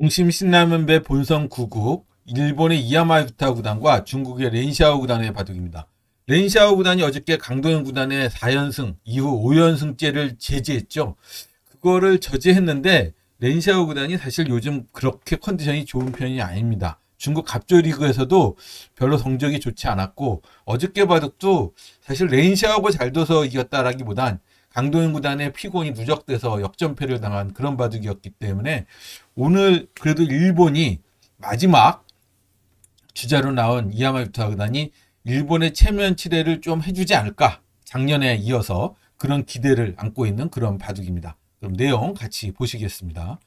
동심 신라면배 본선 9국 일본의 이야마 유타 구단과 중국의 렌샤오 구단의 바둑입니다. 렌샤오 구단이 어저께 강동현 구단의 4연승 이후 5연승째를 제지했죠. 그거를 저지했는데 렌샤오 구단이 사실 요즘 그렇게 컨디션이 좋은 편이 아닙니다. 중국 갑조 리그에서도 별로 성적이 좋지 않았고 어저께 바둑도 사실 렌샤오가 잘 둬서 이겼다라기보단 강동현 구단의 피곤이 누적돼서 역전패를 당한 그런 바둑이었기 때문에 오늘 그래도 일본이 마지막 주자로 나온 이야마 유타 구단이 일본의 체면 치레를 좀 해주지 않을까 작년에 이어서 그런 기대를 안고 있는 그런 바둑입니다. 그럼 내용 같이 보시겠습니다.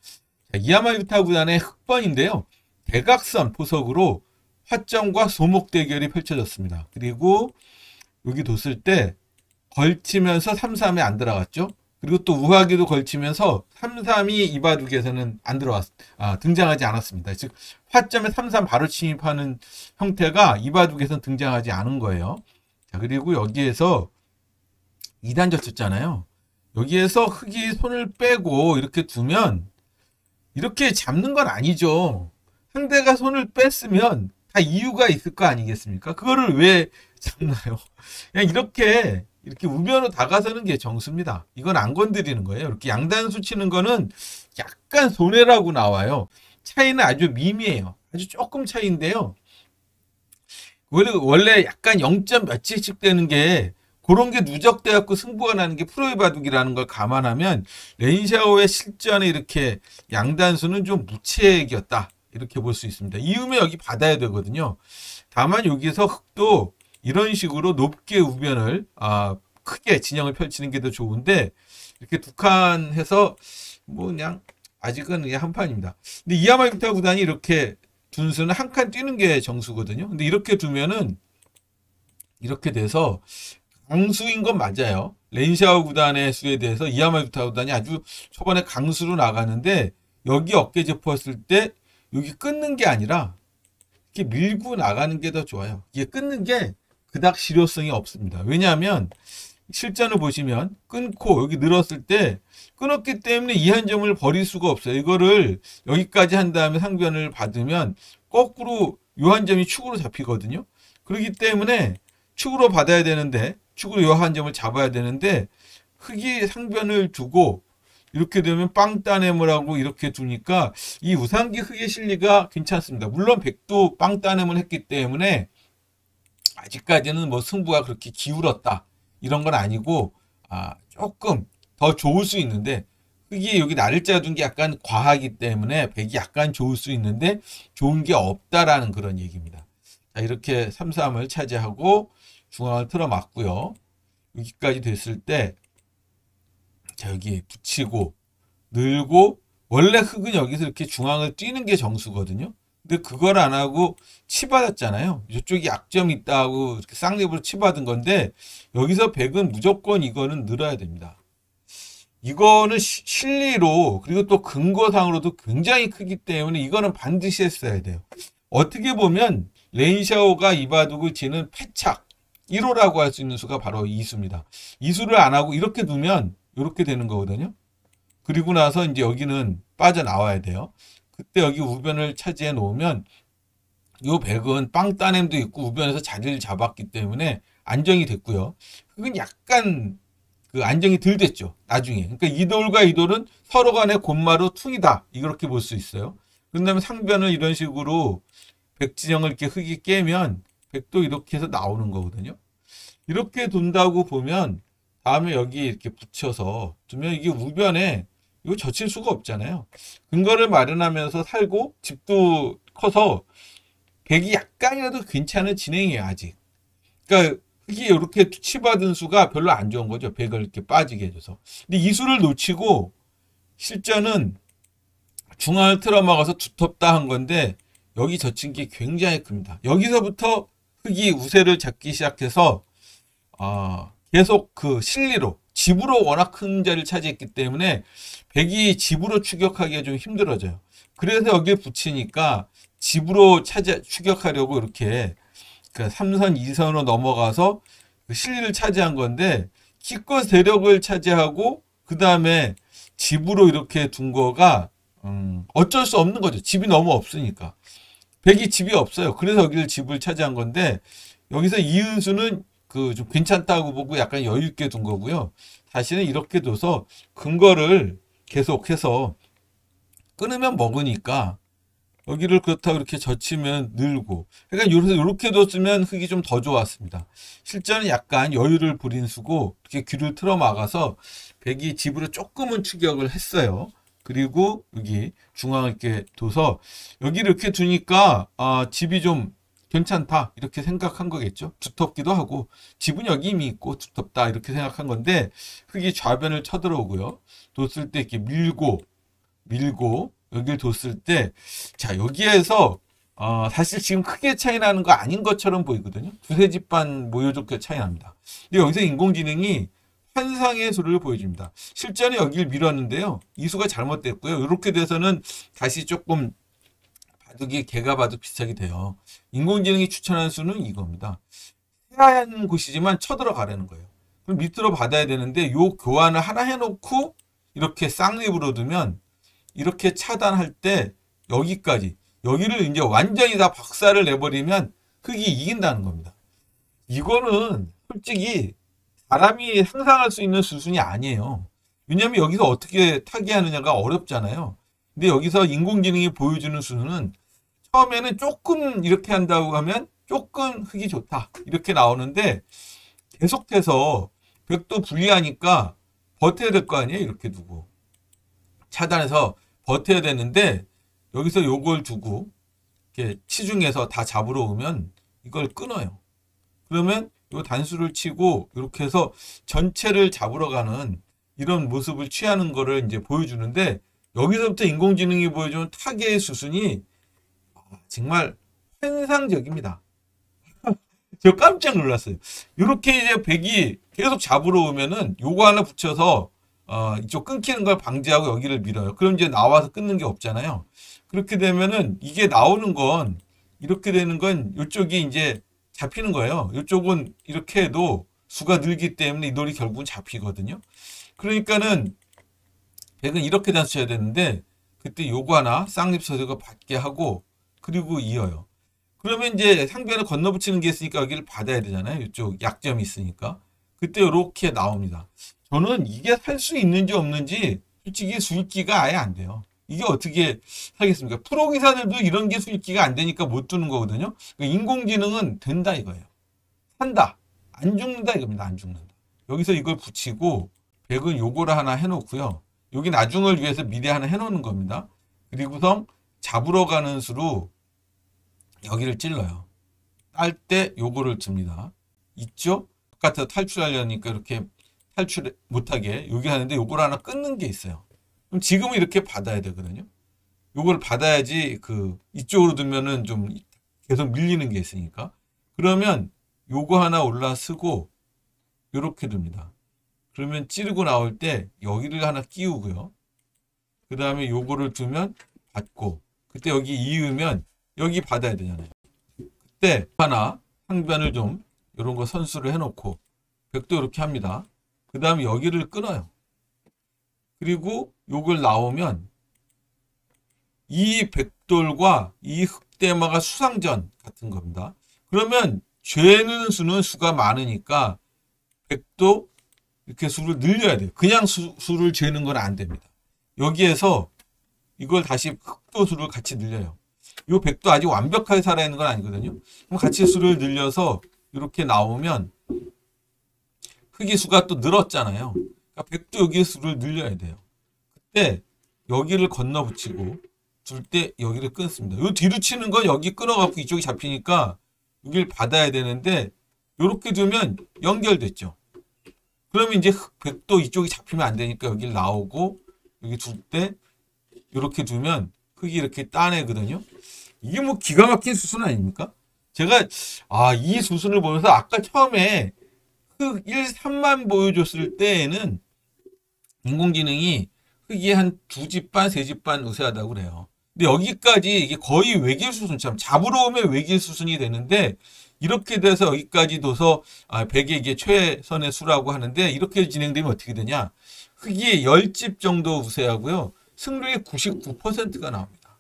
자, 이야마 유타 구단의 흑번인데요. 대각선 포석으로 화점과 소목 대결이 펼쳐졌습니다. 그리고 여기 뒀을 때 걸치면서 3, 3에 안 들어갔죠. 그리고 또 우하기도 걸치면서 3, 3이 이바둑에서는 안 들어왔, 아, 등장하지 않았습니다. 즉, 화점에 3, 3 바로 침입하는 형태가 이바둑에서는 등장하지 않은 거예요. 자, 그리고 여기에서 2단 젖혔잖아요. 여기에서 흙이 손을 빼고 이렇게 두면 이렇게 잡는 건 아니죠. 상대가 손을 뺐으면 다 이유가 있을 거 아니겠습니까? 그거를 왜 잡나요? 그냥 이렇게 이렇게 우변으로 다가서는 게 정수입니다. 이건 안 건드리는 거예요. 이렇게 양단수 치는 거는 약간 손해라고 나와요. 차이는 아주 미미해요. 아주 조금 차이인데요. 원래, 약간 0점 몇씩 되는 게 그런 게 누적돼갖고 승부가 나는 게 프로의 바둑이라는 걸 감안하면 레인샤오의 실전에 이렇게 양단수는 좀 무책이었다. 이렇게 볼 수 있습니다. 이음에 여기 받아야 되거든요. 다만 여기서 흑도 이런 식으로 높게 우변을 아, 크게 진영을 펼치는 게 더 좋은데 이렇게 두 칸 해서 뭐 그냥 아직은 그냥 한 판입니다. 근데 이야마 유타 구단이 이렇게 둔 수는 한 칸 뛰는 게 정수거든요. 근데 이렇게 두면은 이렇게 돼서 강수인 건 맞아요. 렌샤오 구단의 수에 대해서 이야마 유타 구단이 아주 초반에 강수로 나가는데 여기 어깨 짚었을 때 여기 끊는 게 아니라 이렇게 밀고 나가는 게 더 좋아요. 이게 끊는 게 그닥 실효성이 없습니다. 왜냐하면 실전을 보시면 끊고 여기 늘었을 때 끊었기 때문에 이 한 점을 버릴 수가 없어요. 이거를 여기까지 한 다음에 상변을 받으면 거꾸로 요 한 점이 축으로 잡히거든요. 그렇기 때문에 축으로 받아야 되는데 축으로 요 한 점을 잡아야 되는데 흙이 상변을 두고 이렇게 되면 빵 따냄을 하고 이렇게 두니까 이 우상기 흙의 실리가 괜찮습니다. 물론 백도 빵 따냄을 했기 때문에 아직까지는 뭐 승부가 그렇게 기울었다 이런 건 아니고 아 조금 더 좋을 수 있는데 흙이 여기 날짜 둔 게 약간 과하기 때문에 백이 약간 좋을 수 있는데 좋은 게 없다라는 그런 얘기입니다. 자 이렇게 3, 3을 차지하고 중앙을 틀어막고요. 여기까지 됐을 때 자, 여기 붙이고 늘고 원래 흑은 여기서 이렇게 중앙을 뛰는 게 정수거든요. 근데 그걸 안 하고 치받았잖아요. 이쪽이 약점이 있다고 이렇게 쌍립으로 치받은 건데 여기서 백은 무조건 이거는 늘어야 됩니다. 이거는 시, 실리로 그리고 또 근거상으로도 굉장히 크기 때문에 이거는 반드시 했어야 돼요. 어떻게 보면 롄샤오가 이 바둑을 지는 패착 1호라고 할 수 있는 수가 바로 이 수입니다. 이 수를 안 하고 이렇게 두면 이렇게 되는 거거든요. 그리고 나서 이제 여기는 빠져나와야 돼요. 그때 여기 우변을 차지해 놓으면 요 백은 빵 따냄도 있고 우변에서 자리를 잡았기 때문에 안정이 됐고요. 그건 약간 그 안정이 덜 됐죠. 나중에. 그러니까 이 돌과 이 돌은 서로 간의 곤마루 퉁이다. 이렇게 볼 수 있어요. 그다음에 상변을 이런 식으로 백진영을 이렇게 흙이 깨면 백도 이렇게 해서 나오는 거거든요. 이렇게 둔다고 보면 다음에 여기 이렇게 붙여서 두면 이게 우변에 이거 젖힐 수가 없잖아요. 근거를 마련하면서 살고 집도 커서 백이 약간이라도 괜찮은 진행이에요 아직. 그러니까 흙이 이렇게 치받은 수가 별로 안 좋은 거죠. 백을 이렇게 빠지게 해줘서. 근데 이 수를 놓치고 실전은 중앙을 틀어막아서 두텁다 한 건데 여기 젖힌 게 굉장히 큽니다. 여기서부터 흙이 우세를 잡기 시작해서 어, 계속 그 실리로 집으로 워낙 큰 자리를 차지했기 때문에 백이 집으로 추격하기가 좀 힘들어져요. 그래서 여기에 붙이니까 집으로 차지 추격하려고 이렇게 그 3선, 2선으로 넘어가서 그 실리를 차지한 건데 기껏 세력을 차지하고 그 다음에 집으로 이렇게 둔 거가 음, 어쩔 수 없는 거죠. 집이 너무 없으니까. 백이 집이 없어요. 그래서 여기를 집을 차지한 건데 여기서 이은수는 그 좀 괜찮다고 보고 약간 여유 있게 둔 거고요. 다시는 이렇게 둬서 근거를 계속해서 끊으면 먹으니까 여기를 그렇다고 이렇게 젖히면 늘고 그러니까 요래서 이렇게 뒀으면 흙이 좀 더 좋았습니다. 실전은 약간 여유를 부린 수고 이렇게 귀를 틀어 막아서 백이 집으로 조금은 추격을 했어요. 그리고 여기 중앙을 이렇게 둬서 여기 이렇게 두니까 아, 집이 좀 괜찮다 이렇게 생각한 거겠죠. 두텁기도 하고 여기 이미 있고 두텁다 이렇게 생각한 건데 흙이 좌변을 쳐들어오고요. 뒀을 때 이렇게 밀고 밀고 여기를 뒀을 때 자 여기에서 어, 사실 지금 크게 차이 나는 거 아닌 것처럼 보이거든요. 두세 집반 모여좋게 차이 납니다. 근데 여기서 인공지능이 환상의 수를 보여줍니다. 실전에 여기를 밀었는데요. 이 수가 잘못됐고요. 이렇게 돼서는 다시 조금 바둑이 개가 바둑 비슷하게 돼요. 인공지능이 추천한 수는 이겁니다. 하얀 곳이지만 쳐들어가라는 거예요. 그럼 밑으로 받아야 되는데 요 교환을 하나 해놓고 이렇게 쌍립으로 두면 이렇게 차단할 때 여기까지 여기를 이제 완전히 다 박살을 내버리면 흙이 이긴다는 겁니다. 이거는 솔직히 사람이 상상할 수 있는 수순이 아니에요. 왜냐하면 여기서 어떻게 타개하느냐가 어렵잖아요. 근데 여기서 인공지능이 보여주는 수는 처음에는 조금 이렇게 한다고 하면 조금 흙이 좋다. 이렇게 나오는데 계속해서 벽도 불리하니까 버텨야 될 거 아니에요 이렇게 두고. 차단해서 버텨야 되는데 여기서 요걸 두고 이렇게 치중해서 다 잡으러 오면 이걸 끊어요. 그러면 요 단수를 치고 이렇게 해서 전체를 잡으러 가는 이런 모습을 취하는 거를 이제 보여주는데 여기서부터 인공지능이 보여주는 타개의 수순이 정말 환상적입니다. 저 깜짝 놀랐어요. 이렇게 이제 백이 계속 잡으러 오면은 요거 하나 붙여서 어, 이쪽 끊기는 걸 방지하고 여기를 밀어요. 그럼 이제 나와서 끊는 게 없잖아요. 그렇게 되면은 이게 나오는 건 이렇게 되는 건 이쪽이 이제 잡히는 거예요. 이쪽은 이렇게 해도 수가 늘기 때문에 이 돌이 결국은 잡히거든요. 그러니까는 백은 이렇게 단수해야 되는데 그때 요거 하나 쌍립 서적을 받게 하고 그리고 이어요. 그러면 이제 상변을 건너붙이는 게 있으니까 여기를 받아야 되잖아요. 이쪽 약점이 있으니까. 그때 이렇게 나옵니다. 저는 이게 살 수 있는지 없는지 솔직히 수익기가 아예 안 돼요. 이게 어떻게 하겠습니까? 프로 기사들도 이런 게 수익기가 안 되니까 못 두는 거거든요. 그러니까 인공지능은 된다 이거예요. 산다. 안 죽는다 이겁니다. 안 죽는다. 여기서 이걸 붙이고 백은 요거를 하나 해놓고요. 여기 나중을 위해서 미래 하나 해놓는 겁니다. 그리고선 잡으러 가는 수로 여기를 찔러요. 딸 때 요거를 줍니다. 있죠? 바깥에서 탈출하려니까 이렇게 탈출 못하게 여기 하는데 요걸 하나 끊는 게 있어요. 그럼 지금은 이렇게 받아야 되거든요. 요걸 받아야지 그 이쪽으로 두면은 좀 계속 밀리는 게 있으니까. 그러면 요거 하나 올라 쓰고 요렇게 둡니다. 그러면 찌르고 나올 때 여기를 하나 끼우고요. 그 다음에 요거를 두면 받고 그때 여기 이으면 여기 받아야 되잖아요. 그때 하나 상변을 좀 이런 거 선수를 해놓고 벽도 이렇게 합니다. 그 다음에 여기를 끊어요. 그리고 요걸 나오면 이 백돌과 이 흑대마가 수상전 같은 겁니다. 그러면 죄는 수는 수가 많으니까 백도 이렇게 수를 늘려야 돼요. 그냥 수, 수를 재는 건 안 됩니다. 여기에서 이걸 다시 흑도 수를 같이 늘려요. 이 백도 아직 완벽하게 살아있는 건 아니거든요. 그럼 같이 수를 늘려서 이렇게 나오면 흑의 수가 또 늘었잖아요. 그러니까 백도 여기 수를 늘려야 돼요. 그때 여기를 건너 붙이고 둘때 여기를 끊습니다. 이 뒤로 치는 건 여기 끊어갖고 이쪽이 잡히니까 여기를 받아야 되는데 이렇게 두면 연결됐죠. 그러면 이제 백도 이쪽이 잡히면 안 되니까 여기를 나오고 여기 둘 때 이렇게 두면 흙이 이렇게 따내거든요. 이게 뭐 기가 막힌 수순 아닙니까? 제가 아 이 수순을 보면서 아까 처음에 흙 1, 3만 보여줬을 때에는 인공지능이 흙이 한 두 집 반, 세 집 반 우세하다고 그래요. 근데 여기까지 이게 거의 외길 수순처럼 잡으러 오면 외길 수순이 되는데 이렇게 돼서 여기까지 둬서 아, 100에 이게 최선의 수라고 하는데 이렇게 진행되면 어떻게 되냐? 흙이 10집 정도 우세하고요. 승률이 99%가 나옵니다.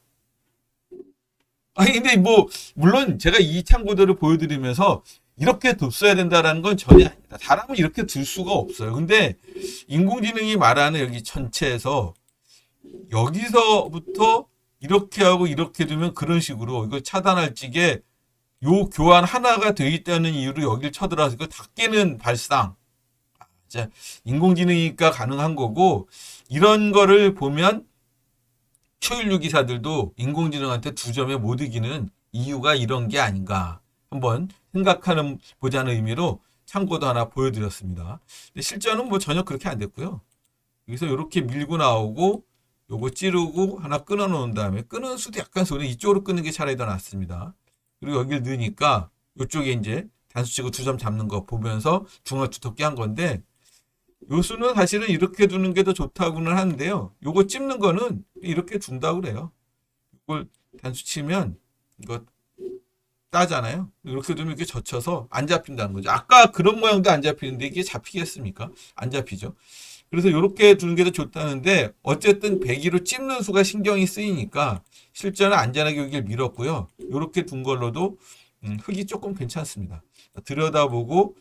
아니 근데 뭐 물론 제가 이 참고들을 보여드리면서 이렇게 뒀어야 된다라는 건 전혀 아닙니다. 사람은 이렇게 둘 수가 없어요. 근데 인공지능이 말하는 여기 전체에서 여기서부터 이렇게 하고 이렇게 두면 그런 식으로 이걸 차단할 적에 요 교환 하나가 되어 있다는 이유로 여기를 쳐들어서 이거 다 깨는 발상. 자, 인공지능이니까 가능한 거고 이런 거를 보면 초일류 기사들도 인공지능한테 두 점에 못 이기는 이유가 이런 게 아닌가 한번 생각하는 보자는 의미로 참고도 하나 보여드렸습니다. 실전은 뭐 전혀 그렇게 안 됐고요. 여기서 이렇게 밀고 나오고 요거 찌르고 하나 끊어 놓은 다음에 끊은 수도 약간 소리 이쪽으로 끊는 게 차라리 더 낫습니다. 그리고 여기를 넣으니까 이쪽에 이제 단수 치고 두 점 잡는 거 보면서 중앙 두텁게 한 건데 요 수는 사실은 이렇게 두는 게 더 좋다고는 하는데요. 요거 찝는 거는 이렇게 둔다고 그래요. 이걸 단수 치면 이거 따잖아요. 이렇게 두면 이렇게 젖혀서 안 잡힌다는 거죠. 아까 그런 모양도 안 잡히는데 이게 잡히겠습니까? 안 잡히죠. 그래서 이렇게 두는 게 더 좋다는데 어쨌든 배기로 찝는 수가 신경이 쓰이니까 실전은 안전하게 여기를 밀었고요. 이렇게 둔 걸로도 음, 흙이 조금 괜찮습니다. 들여다보고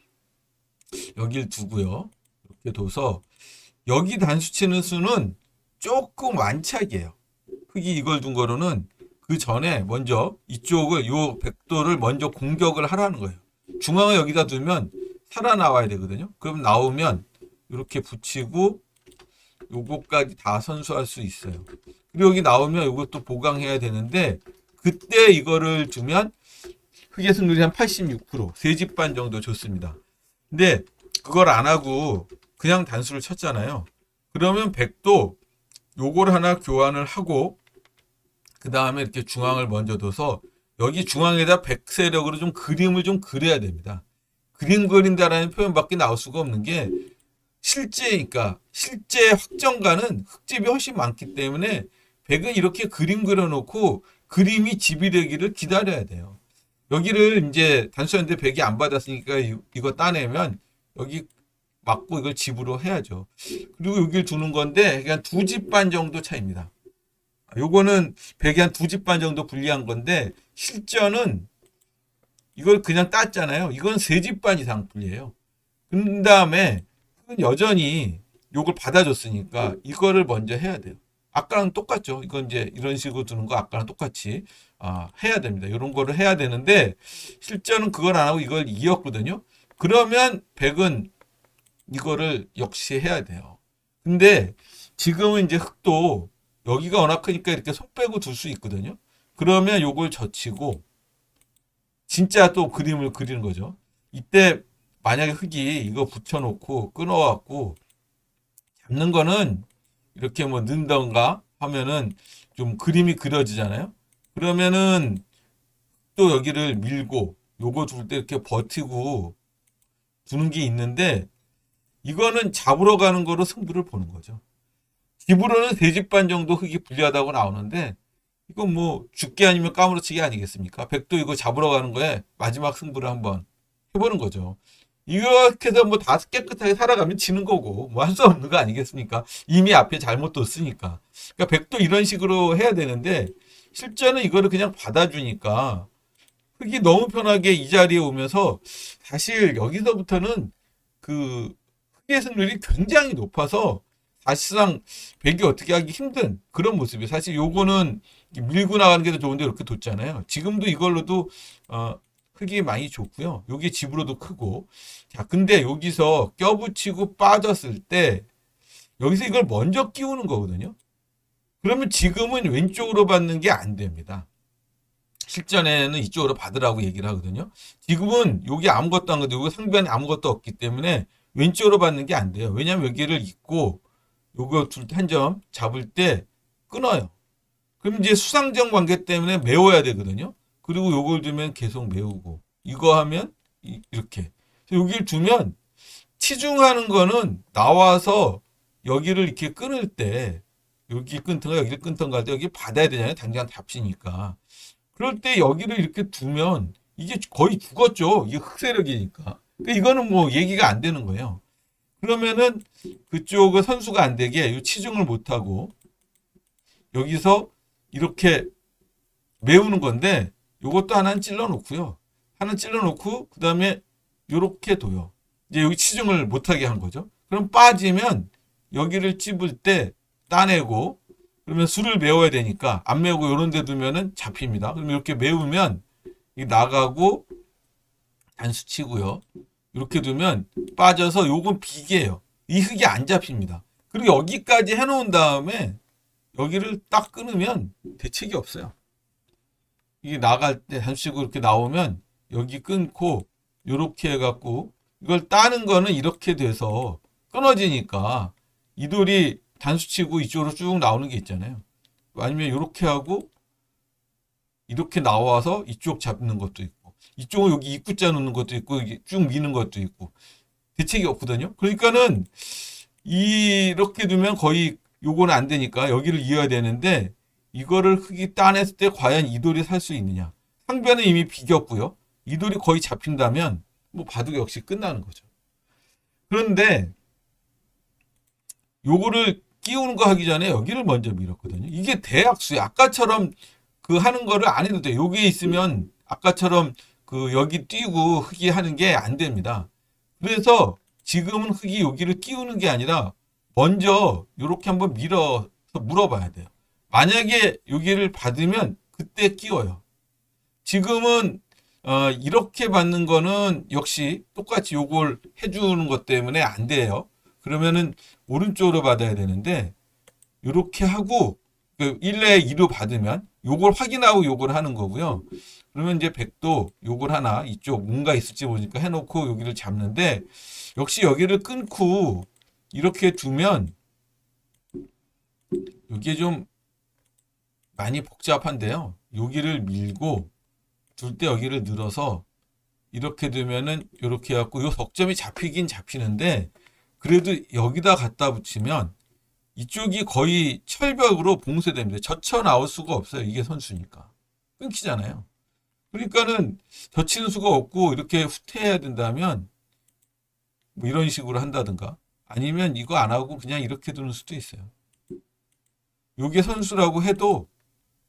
여길 두고요. 이렇게 둬서 여기 단수 치는 수는 조금 완착이에요. 흙이 이걸 둔 거로는 그 전에 먼저 이쪽을 요 백도를 먼저 공격을 하라는 거예요. 중앙을 여기다 두면 살아나와야 되거든요. 그럼 나오면 이렇게 붙이고 요거까지 다 선수할 수 있어요. 그리고 여기 나오면 이것도 보강해야 되는데 그때 이거를 두면 흑의 승률이 한 86%, 세집반 정도 좋습니다. 근데 그걸 안 하고 그냥 단수를 쳤잖아요. 그러면 100도 요걸 하나 교환을 하고 그 다음에 이렇게 중앙을 먼저 둬서 여기 중앙에다 백세력으로 좀 그림을 좀 그려야 됩니다. 그림 그린다라는 표현밖에 나올 수가 없는 게 실제니까 실제 확정가는 흙집이 훨씬 많기 때문에 백은 이렇게 그림 그려놓고 그림이 집이 되기를 기다려야 돼요. 여기를 이제 단수했는데 백이 안 받았으니까 이거 따내면 여기 맞고 이걸 집으로 해야죠. 그리고 여기를 두는 건데 그냥 두 집 반 정도 차입니다. 요거는 백이 한 두 집 반 정도 불리한 건데 실전은 이걸 그냥 땄잖아요. 이건 세 집 반 이상 불리해요. 그 다음에 여전히 욕을 받아줬으니까 이거를 먼저 해야 돼요. 아까랑 똑같죠. 이건 이제 이런 식으로 두는 거 아까랑 똑같이 아, 해야 됩니다. 이런 거를 해야 되는데 실전은 그걸 안 하고 이걸 이었거든요. 그러면 백은 이거를 역시 해야 돼요. 근데 지금은 이제 흙도 여기가 워낙 크니까 이렇게 손 빼고 둘 수 있거든요. 그러면 요걸 젖히고 진짜 또 그림을 그리는 거죠. 이때 만약에 흙이 이거 붙여놓고 끊어갖고 잡는 거는 이렇게 뭐 넣는던가 하면은 좀 그림이 그려지잖아요. 그러면은 또 여기를 밀고 요거 둘때 이렇게 버티고 두는 게 있는데 이거는 잡으러 가는 거로 승부를 보는 거죠. 집으로는 세 집 반 정도 흙이 불리하다고 나오는데 이건 뭐 죽기 아니면 까무러치기 아니겠습니까? 백도 이거 잡으러 가는 거에 마지막 승부를 한번 해보는 거죠. 이렇게 해서 뭐 다 깨끗하게 살아가면 지는 거고 뭐 할 수 없는 거 아니겠습니까? 이미 앞에 잘못 뒀으니까. 그러니까 백도 이런 식으로 해야 되는데 실제는 이거를 그냥 받아주니까 흙이 너무 편하게 이 자리에 오면서 사실 여기서부터는 그 흙의 승률이 굉장히 높아서 사실상 백이 어떻게 하기 힘든 그런 모습이에요. 사실 요거는 밀고 나가는 게 더 좋은데 이렇게 뒀잖아요. 지금도 이걸로도 어 크기 많이 좋고요. 여기 집으로도 크고. 자, 근데 여기서 껴붙이고 빠졌을 때 여기서 이걸 먼저 끼우는 거거든요. 그러면 지금은 왼쪽으로 받는 게 안 됩니다. 실전에는 이쪽으로 받으라고 얘기를 하거든요. 지금은 여기 아무것도 안 거든 여기 상변에 아무것도 없기 때문에 왼쪽으로 받는 게 안 돼요. 왜냐하면 여기를 잇고 요거 한점 잡을 때 끊어요. 그럼 이제 수상정 관계 때문에 메워야 되거든요. 그리고 요걸 두면 계속 메우고 이거 하면 이렇게 여기를 두면 치중하는 거는 나와서 여기를 이렇게 끊을 때 여기 끊던가 여기를 끊던가 할 때 여기 받아야 되잖아요. 당장 잡히니까. 그럴 때 여기를 이렇게 두면 이게 거의 죽었죠. 이게 흑세력이니까. 그러니까 이거는 뭐 얘기가 안 되는 거예요. 그러면은 그쪽은 선수가 안 되게 치중을 못하고 여기서 이렇게 메우는 건데 요것도 하나는 찔러 놓고요. 하나 찔러 놓고 그 다음에 요렇게 둬요. 이제 여기 치중을 못하게 한 거죠. 그럼 빠지면 여기를 찝을 때 따내고 그러면 술을 메워야 되니까 안 메우고 요런 데 두면은 잡힙니다. 그럼 이렇게 메우면 이 나가고 단수 치고요. 이렇게 두면 빠져서 요건 비계예요. 이 흙이 안 잡힙니다. 그리고 여기까지 해놓은 다음에 여기를 딱 끊으면 대책이 없어요. 이게 나갈 때 단수치고 이렇게 나오면 여기 끊고 요렇게 해갖고 이걸 따는 거는 이렇게 돼서 끊어지니까 이 돌이 단수치고 이쪽으로 쭉 나오는 게 있잖아요. 아니면 이렇게 하고 이렇게 나와서 이쪽 잡는 것도 있고 이쪽은 여기 입구자 놓는 것도 있고 쭉 미는 것도 있고 대책이 없거든요. 그러니까는 이렇게 두면 거의 요거는 안 되니까 여기를 이어야 되는데 이거를 흙이 따냈을 때 과연 이 돌이 살 수 있느냐. 상변은 이미 비겼고요. 이 돌이 거의 잡힌다면 뭐 바둑 역시 끝나는 거죠. 그런데 요거를 끼우는 거 하기 전에 여기를 먼저 밀었거든요. 이게 대학수에 아까처럼 그 하는 거를 안 해도 돼. 여기에 있으면 아까처럼 그 여기 뛰고 흙이 하는 게 안 됩니다. 그래서 지금은 흙이 여기를 끼우는 게 아니라 먼저 이렇게 한번 밀어서 물어봐야 돼요. 만약에 여기를 받으면 그때 끼워요. 지금은 어, 이렇게 받는 거는 역시 똑같이 요걸 해주는 것 때문에 안 돼요. 그러면은 오른쪽으로 받아야 되는데 이렇게 하고 그 1내 2로 받으면 요걸 확인하고 요걸 하는 거고요. 그러면 이제 100도 요걸 하나 이쪽 뭔가 있을지 모르니까 해놓고 여기를 잡는데 역시 여기를 끊고 이렇게 두면 여기에 좀 많이 복잡한데요. 여기를 밀고 둘 때 여기를 늘어서 이렇게 두면은 이렇게 해갖고 요 석점이 잡히긴 잡히는데 그래도 여기다 갖다 붙이면 이쪽이 거의 철벽으로 봉쇄됩니다. 젖혀 나올 수가 없어요. 이게 선수니까. 끊기잖아요. 그러니까는 젖히는 수가 없고 이렇게 후퇴해야 된다면 뭐 이런 식으로 한다든가 아니면 이거 안 하고 그냥 이렇게 두는 수도 있어요. 요게 선수라고 해도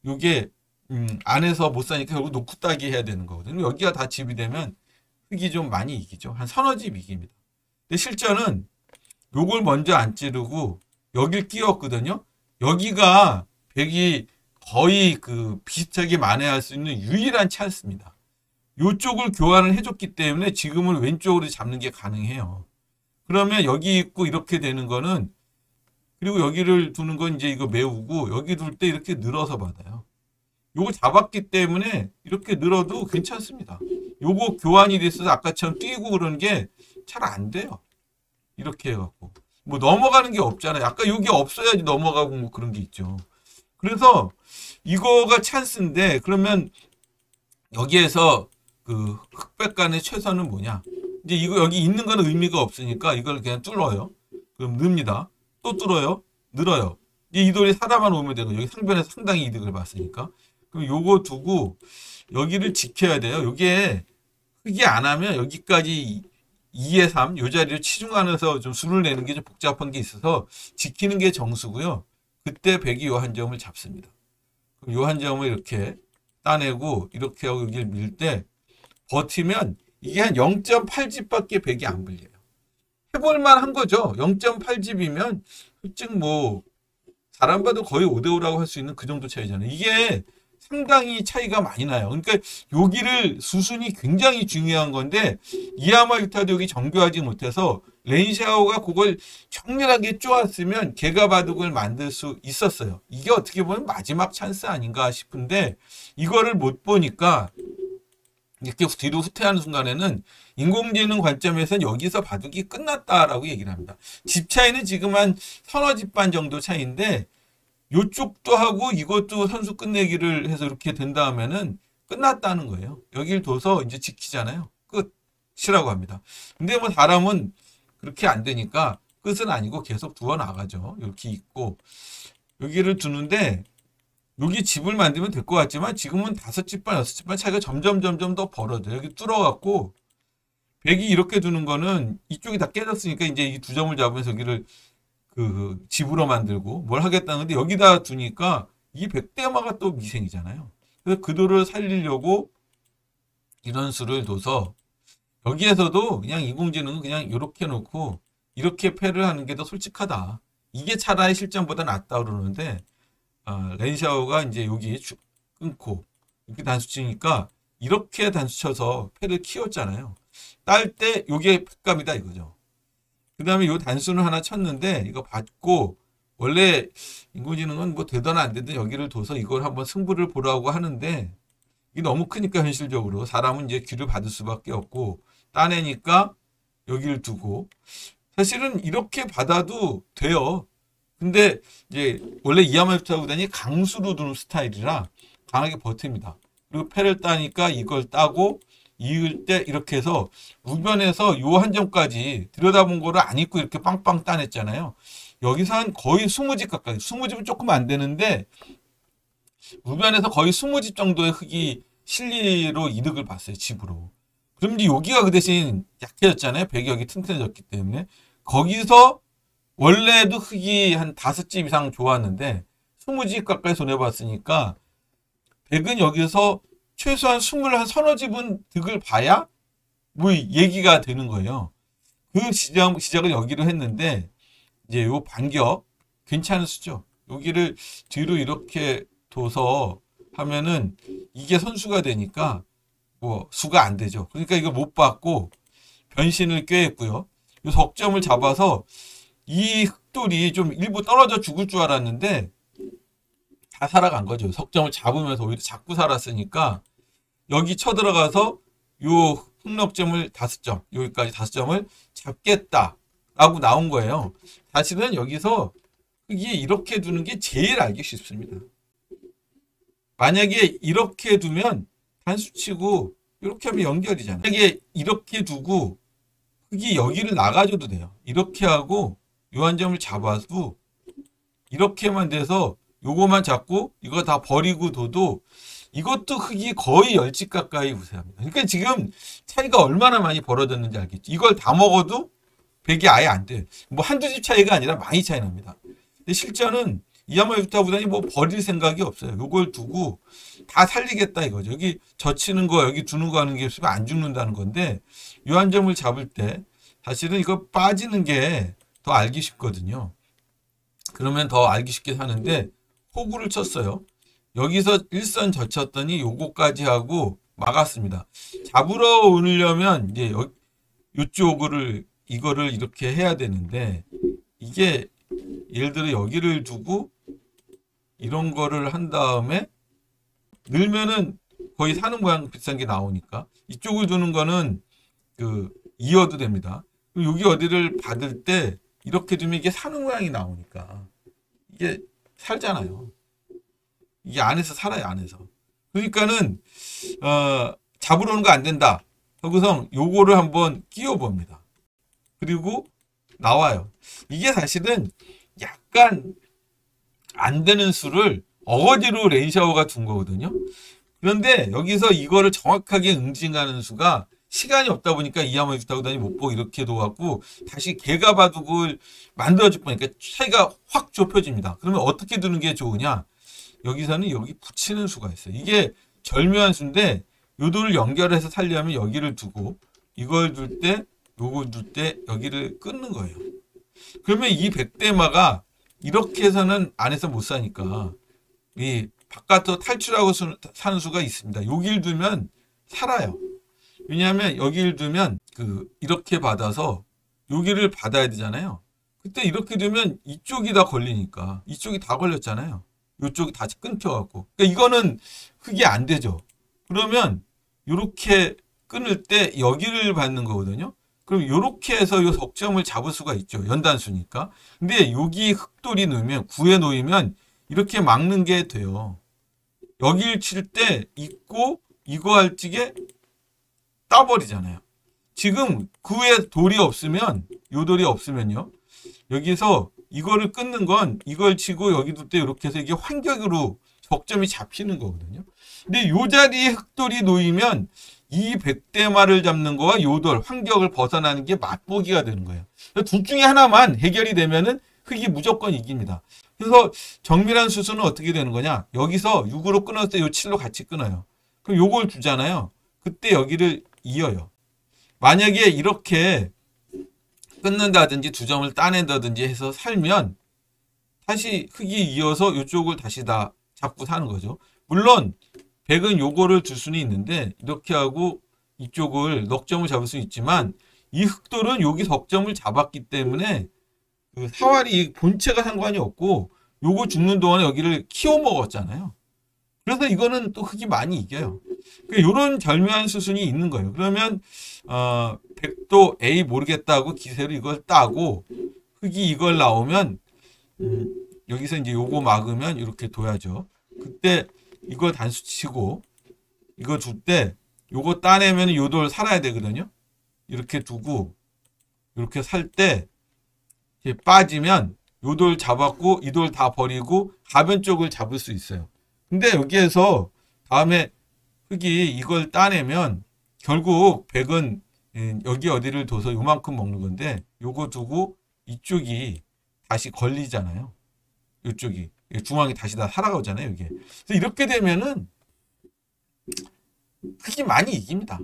요게 음, 안에서 못 사니까 결국 놓고 따기 해야 되는 거거든요. 여기가 다 집이 되면 흙이 좀 많이 이기죠. 한 서너 집 이깁니다. 근데 실전은 요걸 먼저 안 찌르고 여길 끼웠거든요. 여기가 백이 거의 그 비슷하게 만회할 수 있는 유일한 찬스입니다. 요쪽을 교환을 해줬기 때문에 지금은 왼쪽으로 잡는 게 가능해요. 그러면 여기 있고 이렇게 되는 거는 그리고 여기를 두는 건 이제 이거 메우고 여기 둘 때 이렇게 늘어서 받아요. 요거 잡았기 때문에 이렇게 늘어도 괜찮습니다. 요거 교환이 됐어서 아까처럼 뛰고 그러는 게잘 안 돼요. 이렇게 해갖고. 뭐 넘어가는 게 없잖아요. 아까 여기 없어야지 넘어가고 뭐 그런 게 있죠. 그래서 이거가 찬스인데 그러면 여기에서 그 흑백 간의 최선은 뭐냐? 이제 이거 여기 있는 거는 의미가 없으니까 이걸 그냥 뚫어요. 그럼 넣습니다. 또 뚫어요. 늘어요. 이 돌이 사다만 오면 되고 여기 상변에서 상당히 이득을 봤으니까. 그럼 요거 두고 여기를 지켜야 돼요. 요게 흑이 안 하면 여기까지 2에 3, 요 자리를 치중하면서 좀 수를 내는 게 좀 복잡한 게 있어서 지키는 게 정수고요. 그때 백이 요 한 점을 잡습니다. 그럼 요한 점을 이렇게 따내고 이렇게 하고 여기를 밀 때 버티면 이게 한 0.8집밖에 백이 안 불려요. 해볼만 한 거죠. 0.8집이면 솔직 뭐 사람 봐도 거의 5대5라고 할 수 있는 그 정도 차이잖아요. 이게 상당히 차이가 많이 나요. 그러니까 여기를 수순이 굉장히 중요한 건데 이야마 유타도 여기 정교하지 못해서 렌샤오가 그걸 정밀하게 쪼았으면 개가 바둑을 만들 수 있었어요. 이게 어떻게 보면 마지막 찬스 아닌가 싶은데 이거를 못 보니까 이렇게 뒤로 후퇴하는 순간에는 인공지능 관점에서는 여기서 바둑이 끝났다라고 얘기를 합니다. 집 차이는 지금 한 서너 집반 정도 차이인데 요쪽도 하고 이것도 선수 끝내기를 해서 이렇게 된다 하면은 끝났다는 거예요. 여기를 둬서 이제 지키잖아요. 끝이라고 합니다. 근데 뭐 사람은 그렇게 안 되니까 끝은 아니고 계속 두어 나가죠. 이렇게 있고 여기를 두는데 여기 집을 만들면 될 것 같지만 지금은 다섯 집반 여섯 집반 차이가 점점 점점 더 벌어져요. 여기 뚫어갖고 백이 이렇게 두는 거는 이쪽이 다 깨졌으니까 이제 이 두 점을 잡으면서 여기를 그 집으로 만들고 뭘 하겠다는데 여기다 두니까 이 백대마가 또 미생이잖아요. 그래서 그 돌을 살리려고 이런 수를 둬서 여기에서도 그냥 인공지능은 그냥 이렇게 놓고 이렇게 패를 하는 게 더 솔직하다. 이게 차라리 실전보다 낫다 그러는데 아, 렌샤오가 이제 여기 주- 끊고 이렇게 단수 치니까 이렇게 단수 쳐서 패를 키웠잖아요. 딸 때 요게 팩감이다 이거죠. 그 다음에 요 단수는 하나 쳤는데 이거 받고 원래 인공지능은 뭐 되든 안 되든 여기를 둬서 이걸 한번 승부를 보라고 하는데 이게 너무 크니까 현실적으로 사람은 이제 귀를 받을 수밖에 없고 따내니까 여기를 두고 사실은 이렇게 받아도 돼요. 근데 이제 원래 이하마유타 구단이 강수로 두는 스타일이라 강하게 버팁니다. 그리고 패를 따니까 이걸 따고 이을 때 이렇게 해서 우변에서 요 한 점까지 들여다본 거를 안 입고 이렇게 빵빵 따냈잖아요. 여기서 한 거의 20집 가까이, 20집은 조금 안 되는데 우변에서 거의 20집 정도의 흙이 실리로 이득을 봤어요, 집으로. 그럼 이제 여기가 그 대신 약해졌잖아요. 배격이 튼튼해졌기 때문에. 거기서 원래도 흙이 한 다섯 집 이상 좋았는데 20집 가까이 손해봤으니까 백은 여기서 최소한 20, 한 서너 집은 득을 봐야 뭐 얘기가 되는 거예요. 그 시작, 시작을 여기로 했는데 이제 요 반격 괜찮은 수죠. 여기를 뒤로 이렇게 둬서 하면은 이게 선수가 되니까 뭐 수가 안 되죠. 그러니까 이거 못 받고 변신을 꾀했고요. 이 석점을 잡아서 이 흑돌이 좀 일부 떨어져 죽을 줄 알았는데 다 살아간 거죠. 석점을 잡으면서 오히려 잡고 살았으니까 여기 쳐들어가서 요 흑력점을 다섯 점 여기까지 다섯 점을 잡겠다라고 나온 거예요. 사실은 여기서 흑이 이렇게 두는 게 제일 알기 쉽습니다. 만약에 이렇게 두면 단수치고 이렇게 하면 연결이잖아요. 만약에 이렇게 두고 흑이 여기를 나가줘도 돼요. 이렇게 하고 요 한 점을 잡아도 이렇게만 돼서 요거만 잡고 이거 다 버리고 둬도 이것도 흙이 거의 열집 가까이 우세합니다. 그러니까 지금 차이가 얼마나 많이 벌어졌는지 알겠죠. 이걸 다 먹어도 백이 아예 안 돼. 뭐 한두 집 차이가 아니라 많이 차이 납니다. 근데 실전은 이야마 유타보다니 뭐 버릴 생각이 없어요. 요걸 두고 다 살리겠다 이거죠. 여기 젖히는 거 여기 두는 거 하는 게 없으면 안 죽는다는 건데 요 한 점을 잡을 때 사실은 이거 빠지는 게 더 알기 쉽거든요. 그러면 더 알기 쉽게 사는데 호구를 쳤어요. 여기서 일선 젖혔더니 요거까지 하고 막았습니다. 잡으러 오려면 이제 여, 요쪽을 이거를 이렇게 해야 되는데 이게 예를 들어 여기를 두고 이런 거를 한 다음에 늘면은 거의 사는 모양 비싼 게 나오니까 이쪽을 두는 거는 그 이어도 됩니다. 그리고 여기 어디를 받을 때 이렇게 두면 이게 사는 모양이 나오니까 이게 살잖아요. 이게 안에서 살아요, 안에서. 그러니까는, 어, 잡으러 오는 거 안 된다. 하고서 요거를 한번 끼워 봅니다. 그리고 나와요. 이게 사실은 약간 안 되는 수를 어거지로 레인샤워가 둔 거거든요. 그런데 여기서 이거를 정확하게 응징하는 수가 시간이 없다 보니까 이하마 유타고단이 못 보고 이렇게 둬갖고 다시 개가 바둑을 만들어줄 거니까 차이가 확 좁혀집니다. 그러면 어떻게 두는 게 좋으냐? 여기서는 여기 붙이는 수가 있어요. 이게 절묘한 수인데 요도를 연결해서 살려면 여기를 두고 이걸 둘 때 요걸 둘 때 여기를 끊는 거예요. 그러면 이 백대마가 이렇게 해서는 안에서 못 사니까 이 바깥으로 탈출하고 수- 사는 수가 있습니다. 여기를 두면 살아요. 왜냐하면 여기를 두면 그 이렇게 받아서 여기를 받아야 되잖아요. 그때 이렇게 두면 이쪽이 다 걸리니까 이쪽이 다 걸렸잖아요. 이쪽이 다 끊겨갖고 그러니까 이거는 흙이 안 되죠. 그러면 이렇게 끊을 때 여기를 받는 거거든요. 그럼 이렇게 해서 이 석점을 잡을 수가 있죠. 연단수니까. 근데 여기 흙돌이 놓으면 구에 놓이면 이렇게 막는 게 돼요. 여기를 칠 때 있고 이거 할 적에 따버리잖아요. 지금 구에 돌이 없으면 요 돌이 없으면요. 여기서 이거를 끊는 건 이걸 치고 여기 둘때 이렇게 해서 이게 환격으로 적점이 잡히는 거거든요. 근데 요 자리에 흑돌이 놓이면 이 백대마를 잡는 거와 요돌 환격을 벗어나는 게 맛보기가 되는 거예요. 둘 중에 하나만 해결이 되면은 흑이 무조건 이깁니다. 그래서 정밀한 수순은 어떻게 되는 거냐? 여기서 6으로 끊었을 때 요 7로 같이 끊어요. 그럼 요걸 주잖아요. 그때 여기를 이어요. 만약에 이렇게 끊는다든지 두 점을 따낸다든지 해서 살면 다시 흑이 이어서 이쪽을 다시 다 잡고 사는 거죠. 물론 백은 요거를 줄 수는 있는데 이렇게 하고 이쪽을 넉점을 잡을 수 있지만 이 흑돌은 여기 덕점을 잡았기 때문에 그 사활이 본체가 상관이 없고 요거 죽는 동안에 여기를 키워 먹었잖아요. 그래서 이거는 또 흑이 많이 이겨요. 이런 그러니까 절묘한 수순이 있는 거예요. 그러면 어, 백도 A 모르겠다고 기세로 이걸 따고 흑이 이걸 나오면 음, 여기서 이제 요거 막으면 이렇게 둬야죠. 그때 이거 단수 치고 이거 줄 때 요거 따내면 요 돌 살아야 되거든요. 이렇게 두고 이렇게 살 때 빠지면 요 돌 잡았고 이 돌 다 버리고 가변 쪽을 잡을 수 있어요. 근데 여기에서 다음에 흙이 이걸 따내면 결국 백은 예, 여기 어디를 둬서 요만큼 먹는 건데 요거 두고 이쪽이 다시 걸리잖아요. 이쪽이 중앙이 다시 다 살아가잖아요. 이게 그래서 이렇게 되면은 흙이 많이 이깁니다.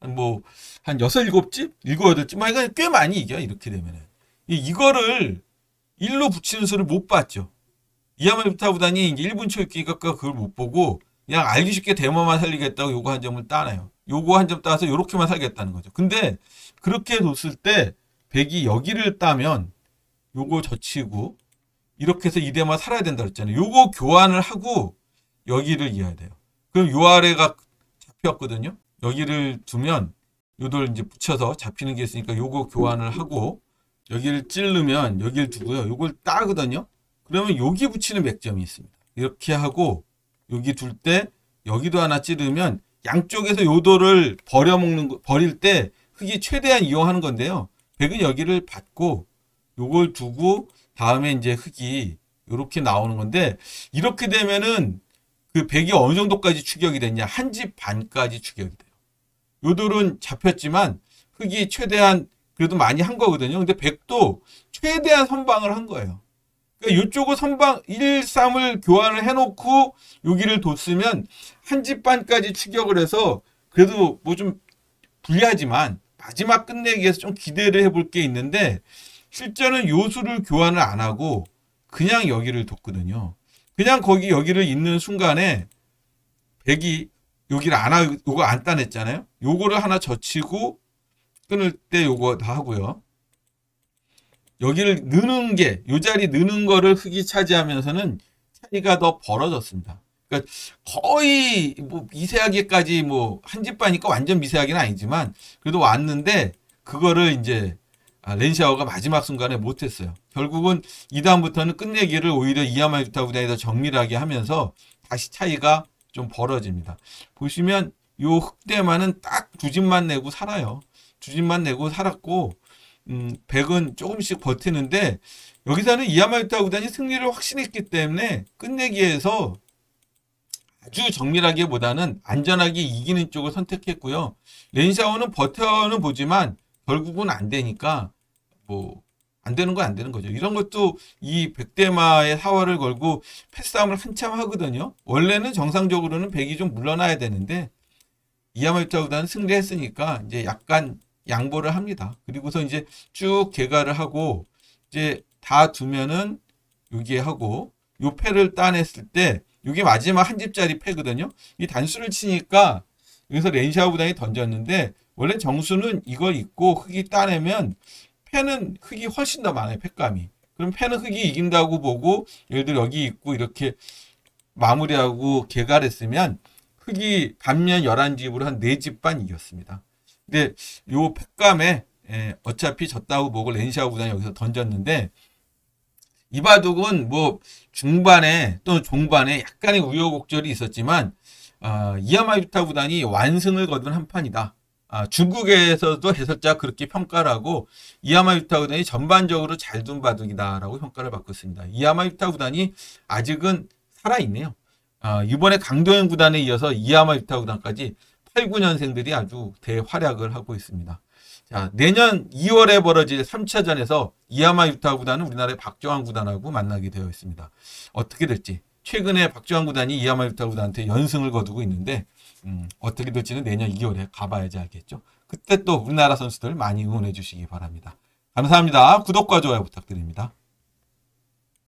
뭐한 여섯 일곱 집, 일곱 여덟 집, 막 이건 꽤 많이 이겨 이렇게 되면은 이거를 일로 붙이는 수를 못 봤죠. 이하마리부타 이제 1분 초읽기가 그걸 못 보고 그냥 알기 쉽게 데모만 살리겠다고 요거 한 점을 따나요. 요거 한 점 따서 요렇게만 살겠다는 거죠. 근데 그렇게 뒀을 때 백이 여기를 따면 요거 젖히고 이렇게 해서 이대만 살아야 된다 그랬잖아요. 요거 교환을 하고 여기를 이어야 돼요. 그럼 요 아래가 잡혔거든요. 여기를 두면 요들 이제 붙여서 잡히는 게 있으니까 요거 교환을 하고 여기를 찌르면 여기를 두고요. 요걸 따거든요. 그러면 여기 붙이는 맥점이 있습니다. 이렇게 하고 여기 둘 때 여기도 하나 찌르면 양쪽에서 요도를 버려먹는 거, 버릴 때 흙이 최대한 이용하는 건데요. 백은 여기를 받고 요걸 두고 다음에 이제 흙이 이렇게 나오는 건데 이렇게 되면은 그 백이 어느 정도까지 추격이 됐냐 한 집 반까지 추격이 돼요. 요돌은 잡혔지만 흙이 최대한 그래도 많이 한 거거든요. 근데 백도 최대한 선방을 한 거예요. 그러니까 이쪽을 선방 1, 3을 교환을 해놓고 여기를 뒀으면 한 집 반까지 추격을 해서 그래도 뭐 좀 불리하지만 마지막 끝내기에서 좀 기대를 해볼 게 있는데 실제는 요수를 교환을 안 하고 그냥 여기를 뒀거든요. 그냥 거기 여기를 있는 순간에 백이 여기를 안 하고 요거 안 따냈잖아요. 요거를 하나 젖히고 끊을 때 요거 다 하고요. 여기를 느는 게, 요 자리 느는 거를 흙이 차지하면서는 차이가 더 벌어졌습니다. 그러니까 거의 뭐 미세하게까지 뭐 한집 바니까 완전 미세하게는 아니지만 그래도 왔는데 그거를 이제 아, 렌샤오가 마지막 순간에 못했어요. 결국은 이 다음부터는 끝내기를 오히려 이야마 유타 구단이 더 정밀하게 하면서 다시 차이가 좀 벌어집니다. 보시면 요 흑대만은 딱 두 집만 내고 살아요. 두 집만 내고 살았고 음, 100은 조금씩 버티는데 여기서는 이야마유타 구단이 승리를 확신했기 때문에 끝내기에서 아주 정밀하기보다는 안전하게 이기는 쪽을 선택했고요. 렌샤오는 버텨는 보지만 결국은 안 되니까 뭐 안 되는 건 안 되는 거죠. 이런 것도 이 백대마의 사활을 걸고 패싸움을 한참 하거든요. 원래는 정상적으로는 백이 좀 물러나야 되는데 이야마유타 구단은 승리했으니까 이제 약간 양보를 합니다. 그리고서 이제 쭉 개가를 하고 이제 다 두면은 여기에 하고 요 패를 따냈을 때 이게 마지막 한 집짜리 패거든요. 이 단수를 치니까 여기서 렌샤우 부단이 던졌는데 원래 정수는 이걸 있고 흙이 따내면 패는 흙이 훨씬 더 많아요. 패감이. 그럼 패는 흙이 이긴다고 보고 예를 들어 여기 있고 이렇게 마무리하고 개가했으면 흙이 반면 11집으로 한 4집 반 이겼습니다. 근데 요 팩감에 예, 어차피 졌다고 보고 렌시아우 구단이 여기서 던졌는데 이바둑은 뭐 중반에 또는 종반에 약간의 우여곡절이 있었지만 어, 이야마유타 구단이 완승을 거둔 한 판이다. 아, 중국에서도 해설자 그렇게 평가를 하고 이야마유타 구단이 전반적으로 잘 둔 바둑이다라고 평가를 받고 있습니다. 이야마유타 구단이 아직은 살아있네요. 아, 이번에 강도현 구단에 이어서 이야마유타 구단까지 8, 9년생들이 아주 대활약을 하고 있습니다. 자, 내년 2월에 벌어질 3차전에서 이하마 유타 구단은 우리나라의 박정환 구단하고 만나게 되어 있습니다. 어떻게 될지. 최근에 박정환 구단이 이하마 유타 구단한테 연승을 거두고 있는데 음, 어떻게 될지는 내년 2월에 가봐야지 알겠죠. 그때 또 우리나라 선수들 많이 응원해 주시기 바랍니다. 감사합니다. 구독과 좋아요 부탁드립니다.